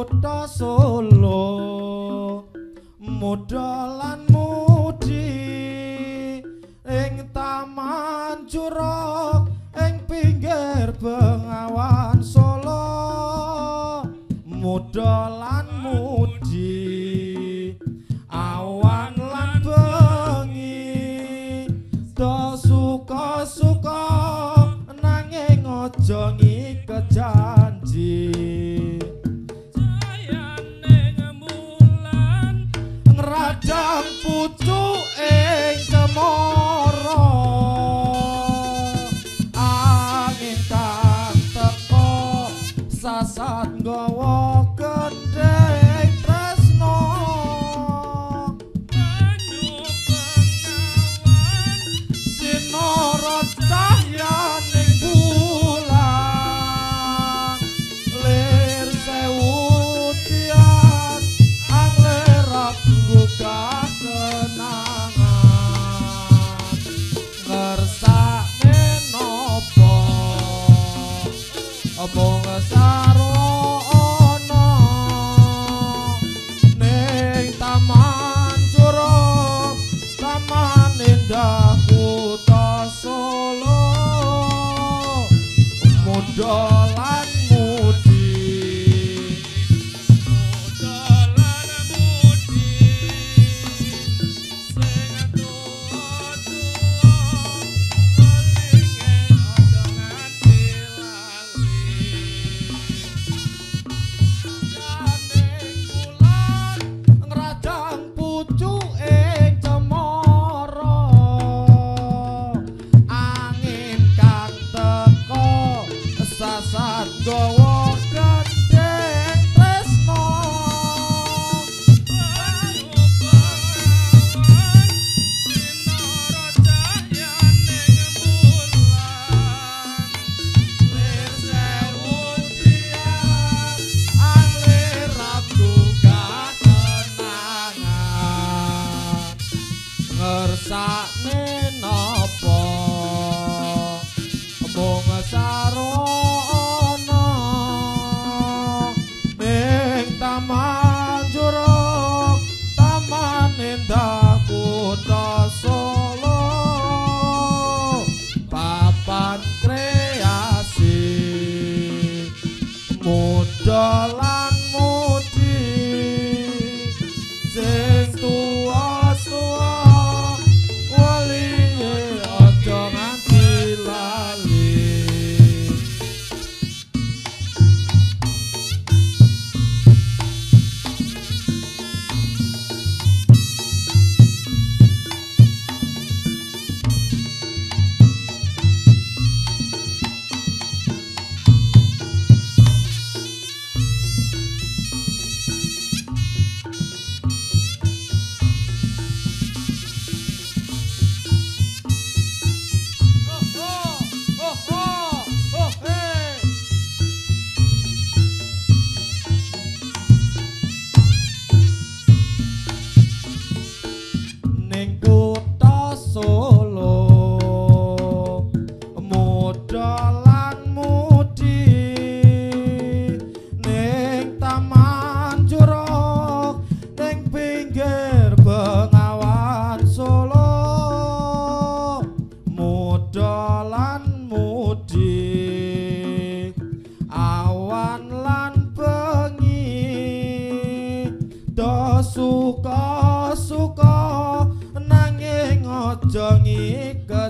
kota Solo. Modal and thou. suka suka nanging aja ngiket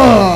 Oh.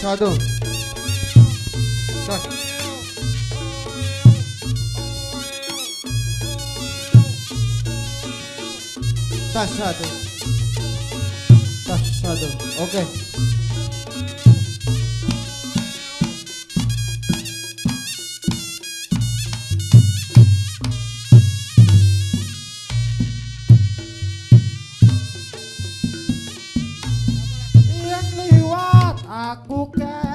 Sado. Sado. Sado. Sado. Sado. Okay. a cuca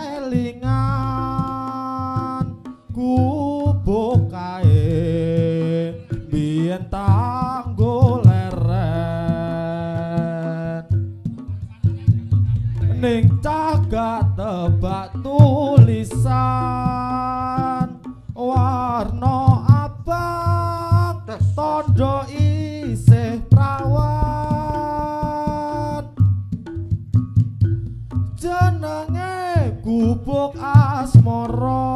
senenge gubuk asmara.